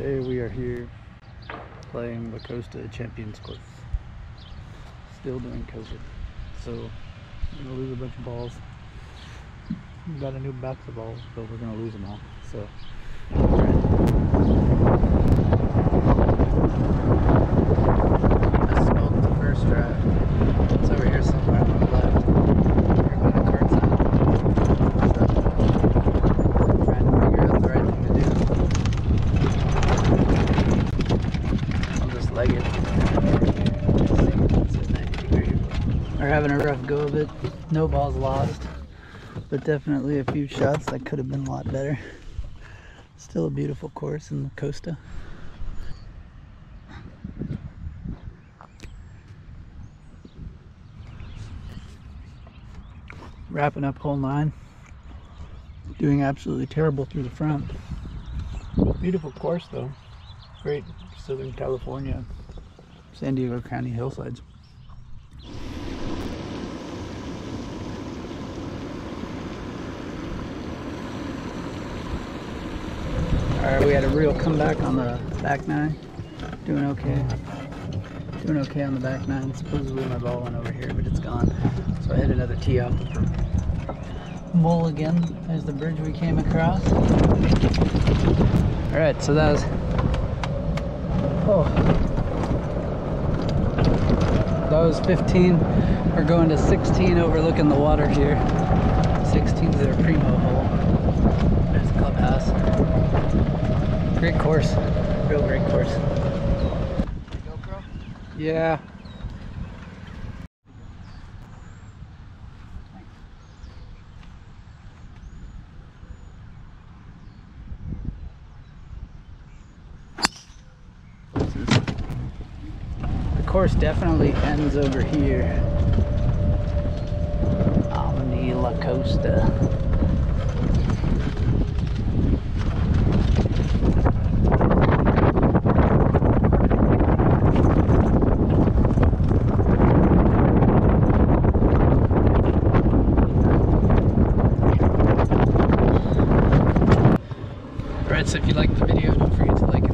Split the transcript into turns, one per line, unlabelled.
Today we are here playing La Costa Champions Course. Still doing COVID. So we're gonna lose a bunch of balls. We got a new box of balls, but we're gonna lose them all. So I smoked the first drive. It's over here somewhere on the left. Everybody carts out. So, trying to figure out the right thing to do. I'll just leg it. It's at 90 We're having a rough go of it. No balls lost, but definitely a few shots that could have been a lot better. Still a beautiful course in the Costa. Wrapping up hole nine. Doing absolutely terrible through the front. Beautiful course though. Great Southern California, San Diego County hillsides. Alright, we had a real comeback on the back nine. Doing okay. Doing okay on the back nine. Supposedly my ball went over here, but it's gone. So I hit another tee up. Mole again. There's the bridge we came across. Alright, so that was Oh. That was 15. We're going to 16 overlooking the water here. 16 is their primo hole. There's the clubhouse. Great course. Real great course. Yeah. Course definitely ends over here. Omni La Costa. Alright, so if you liked the video, don't forget to like.